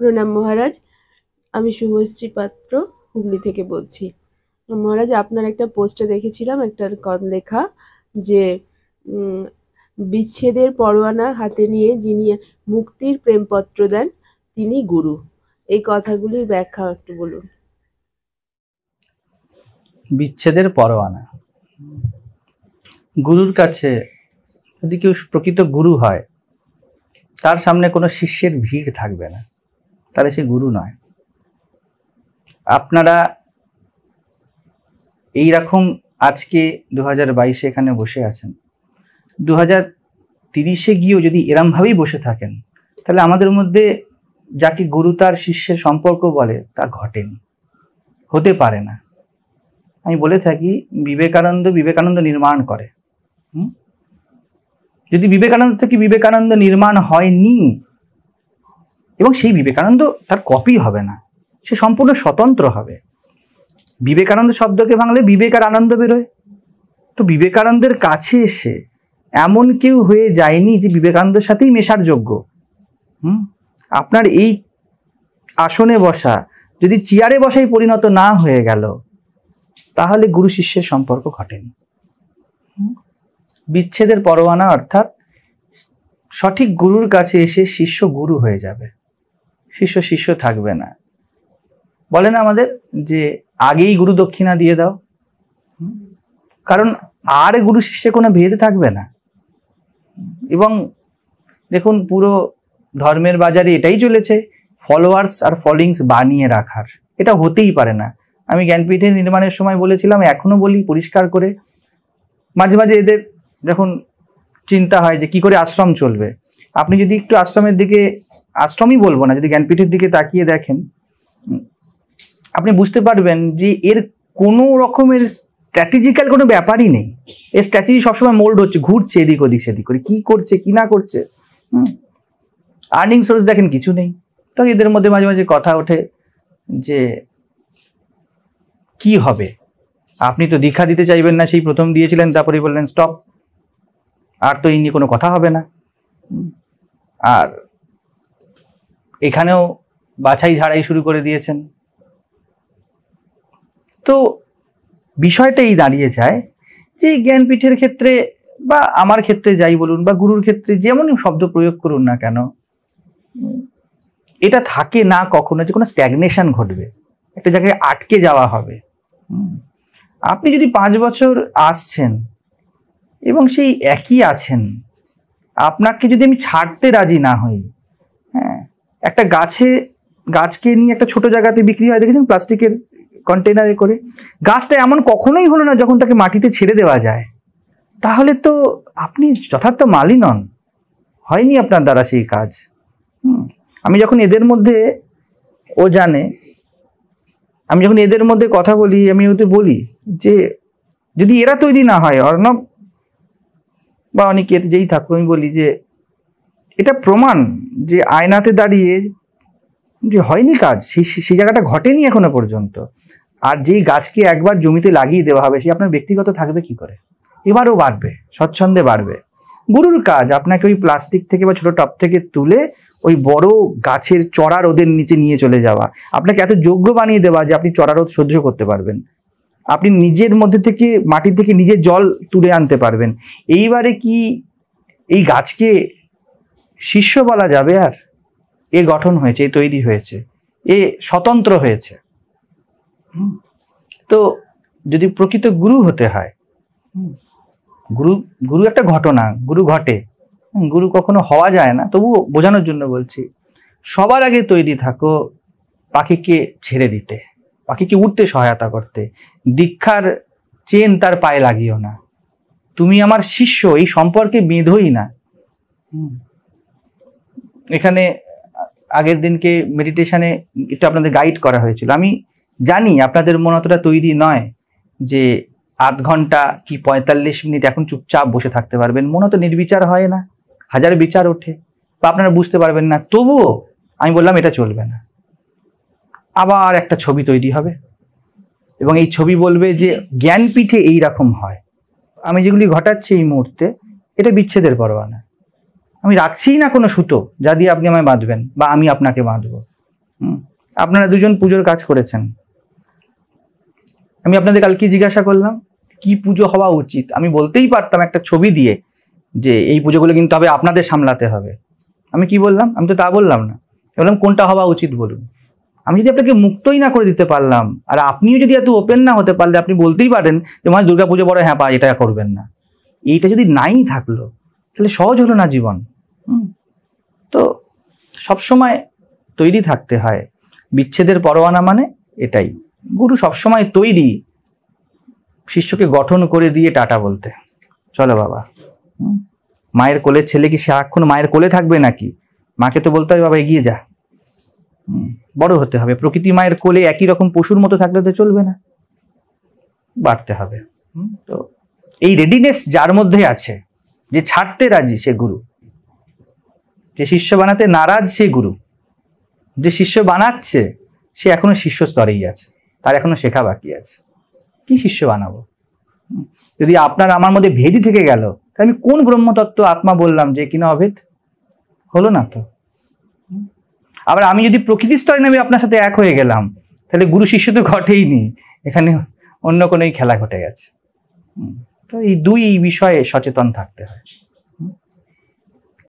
প্রণাম মহারাজ। আমি শুভশ্রী পাত্র, হুগলি থেকে বলছি। মহারাজ, আপনার একটা পোস্টে দেখেছিলাম, একটা লেখা যে বিচ্ছেদের পরোয়ানা হাতে নিয়ে যিনি মুক্তির প্রেমপত্র দেন, তিনি গুরু। এই কথাগুলির ব্যাখ্যা একটু বলুন। বিচ্ছেদের পরোয়ানা। গুরুর কাছে যদি কেউ প্রকৃত গুরু হয়, তার সামনে কোনো শিষ্যের ভিড় থাকবে না। তাহলে সে গুরু নয়। আপনারা এই রকম আজকে দু হাজার বাইশে এখানে বসে আছেন। দু হাজার তিরিশে গিয়েও যদি এরমভাবেই বসে থাকেন, তাহলে আমাদের মধ্যে যাকে গুরু তার শিষ্যের সম্পর্ক বলে, তা ঘটেনি। হতে পারে না। আমি বলে থাকি, বিবেকানন্দ বিবেকানন্দ নির্মাণ করে? যদি বিবেকানন্দ থেকে বিবেকানন্দ নির্মাণ হয়নি এবং সেই বিবেকানন্দ তার কপি হবে না। সে সম্পূর্ণ স্বতন্ত্র হবে। বিবেকানন্দ শব্দকে ভাঙলে বিবেক আর আনন্দ বেরোয়। তো বিবেকানন্দের কাছে এসে এমন কেউ হয়ে যায়নি যে বিবেকানন্দের সাথেই মেশার যোগ্য। হুম? আপনার এই আসনে বসা, যদি চেয়ারে বসাই পরিণত না হয়ে গেল, তাহলে গুরু শিষ্যের সম্পর্ক ঘটেনি। বিচ্ছেদের পরোয়ানা অর্থাৎ সঠিক গুরুর কাছে এসে শিষ্য গুরু হয়ে যাবে। শিষ্য শিষ্য থাকবে না। বলেন আমাদের যে আগেই গুরু দক্ষিণা দিয়ে দাও। কারণ আর গুরু শিষ্যে কোনো ভেদ থাকবে না। এবং দেখুন পুরো ধর্মের বাজারে এটাই চলেছে ফলোয়ার্স আর ফলোয়িংস বানিয়ে রাখার। এটা হতেই পারে না। আমি জ্ঞানপীঠে নির্মাণের সময় বলেছিলাম, এখনও বলি পরিষ্কার করে। মাঝে মাঝে এদের যখন চিন্তা হয় যে কি করে আশ্রম চলবে আপনি যদি একটু আশ্রমের দিকে, আশ্রমই বলব না, যদি জ্ঞানপীঠের দিকে তাকিয়ে দেখেন আপনি বুঝতে পারবেন যে এর কোনো রকমের স্ট্র্যাটেজিক্যাল কোনো ব্যাপারই নেই। এর স্ট্র্যাটেজি সবসময় মোল্ড হচ্ছে, ঘুরছে এদিক ওদিক সেদিক করে, কি করছে, কি না করছে আর্নিং সোর্স দেখেন কিছু নেই। তো এদের মধ্যে মাঝে মাঝে কথা ওঠে যে, কি হবে? আপনি তো দীক্ষা দিতে চাইবেন না, সেই প্রথম দিয়েছিলেন তারপরে বললেন, স্টপ। আর তো এই নিয়ে কোনো কথা হবে না। আর এখানেও বাছাই ঝাড়াই শুরু করে দিয়েছেন। তো বিষয়টা এই দাঁড়িয়ে যায় যে জ্ঞানপীঠের ক্ষেত্রে বা আমার ক্ষেত্রে যাই বলুন বা গুরুর ক্ষেত্রে যেমনই শব্দ প্রয়োগ করুন না কেন, এটা থাকে না কখনো যে কোনো স্ট্যাগনেশন ঘটবে। একটা জায়গায় আটকে যাওয়া হবে। আপনি যদি পাঁচ বছর আসছেন এবং সেই একই আছেন আপনাকে যদি আমি ছাড়তে রাজি না হই হ্যাঁ একটা গাছে, গাছকে নিয়ে একটা ছোট জায়গাতে বিক্রি হয়, দেখেছেন? প্লাস্টিকের কন্টেনারে করে। গাছটা এমন কখনোই হলো না যখন তাকে মাটিতে ছেড়ে দেওয়া যায়। তাহলে তো আপনি যথার্থ মালি নন। হয়নি আপনার দ্বারা সেই কাজ। আমি যখন এদের মধ্যে, ও জানে, আমি যখন এদের মধ্যে কথা বলি, আমি ওদের বলি যে, যদি এরা তৈরি না হয়, অর্ণব বা অনেকে যেই থাকুক, আমি বলি যে এটা প্রমাণ যে আয়নাতে দাঁড়িয়ে যে হয়নি কাজ, সেই সেই জায়গাটা ঘটেনি এখনও পর্যন্ত। আর যেই গাছকে একবার জমিতে লাগিয়ে দেওয়া হবে সে আপনার ব্যক্তিগত থাকবে কি করে? এবারও বাড়বে, স্বচ্ছন্দে বাড়বে। গুরুর কাজ, আপনাকে ওই প্লাস্টিক থেকে বা ছোটো টপ থেকে তুলে ওই বড় গাছের চড়া রোদের নিচে নিয়ে চলে যাওয়া। আপনাকে এত যোগ্য বানিয়ে দেওয়া যে আপনি চড়া রোদ সহ্য করতে পারবেন। আপনি নিজের মধ্যে থেকে মাটি থেকে নিজের জল তুলে আনতে পারবেন। এইবারে কি এই গাছকে শিষ্য বলা যাবে আর? এ গঠন হয়েছে, এ তৈরি হয়েছে, এ স্বতন্ত্র হয়েছে। তো যদি প্রকৃত গুরু হতে হয় গুরু গুরু একটা ঘটনা, গুরু ঘটে গুরু কখনো হওয়া যায় না, তবুও বোঝানোর জন্য বলছি, সবার আগে তৈরি থাকো পাখিকে ছেড়ে দিতে। পাখিকে উঠতে সহায়তা করতে। দীক্ষার চেন তার পায়ে লাগিও না। তুমি আমার শিষ্য এই সম্পর্কে বেঁধোই না। এখানে আগের দিনকে মেডিটেশনে একটু আপনাদের গাইড করা হয়েছিল। আমি জানি আপনাদের মন অতটা তৈরি নয় যে আধ ঘণ্টা কি পঁয়তাল্লিশ মিনিট এখন চুপচাপ বসে থাকতে পারবেন। মনে তো নির্বিচার হয় না। হাজার বিচার ওঠে। বা আপনারা বুঝতে পারবেন না। তবুও আমি বললাম এটা চলবে না। আবার একটা ছবি তৈরি হবে। এবং এই ছবি বলবে যে জ্ঞানপীঠে এই রকম হয়। আমি যেগুলি ঘটাচ্ছি এই মুহূর্তে, এটা বিচ্ছেদের পরোয়ানা। আমি রাখছিই না কোনো সুতো, যা দিয়ে আপনি আমায় বাঁধবেন, বা আমি আপনাকে বাঁধবো। আপনারা দুজন পুজোর কাজ করেছেন। আমি আপনাদের কালকে জিজ্ঞাসা করলাম, কি পুজো হওয়া উচিত? আমি বলতেই পারতাম একটা ছবি দিয়ে যে এই পুজোগুলো কিন্তু তবে আপনাদের সামলাতে হবে। আমি কি বললাম? আমি তো তা বললাম না। বললাম, কোনটা হওয়া উচিত বলুন? আমি যদি আপনাকে মুক্তই না করে দিতে পারলাম, আর আপনিও যদি এত ওপেন না হতে পারলে, আপনি বলতেই পারেন যে মানে দুর্গা পুজো বড় হ্যাঁ পা এটা করবেন না। এইটা যদি নাই থাকল, তাহলে সহজ হলো না জীবন। তো সবসময় তৈরি থাকতে হয়। বিচ্ছেদের পরোয়ানা মানে এটাই। গুরু সবসময় তৈরি শিষ্যকে গঠন করে দিয়ে টাটা বলতে। চলো বাবা। মায়ের কোলের ছেলে কি সারাক্ষণ মায়ের কোলে থাকবে নাকি? মাকে তো বলতে হবে, বাবা, এগিয়ে যা। বড় হতে হবে। প্রকৃতি মায়ের কোলে একই রকম পশুর মতো থাকলে তো চলবে না। বাড়তে হবে। তো এই রেডিনেস যার মধ্যে আছে, যে ছাড়তে রাজি সে গুরু, যে শিষ্য বানাতে নারাজ সে গুরু, যে শিষ্য বানাচ্ছে সে এখনও শিষ্য স্তরেই আছে, তার এখনও শেখা বাকি আছে। কি শিষ্য বানাবো? যদি আপনার আমার মধ্যে ভেদি থেকে গেল আমি কোন ব্রহ্মতত্ত্ব আত্মা বললাম যে কিনা অভেদ? হলো না তো। আবার আমি যদি প্রকৃতি স্তরে নামে আপনার সাথে এক হয়ে গেলাম, তাহলে গুরু শিষ্য তো ঘটেই নি এখানে অন্য কোনোই খেলা ঘটে গেছে। তো এই দুই বিষয়ে সচেতন থাকতে হয়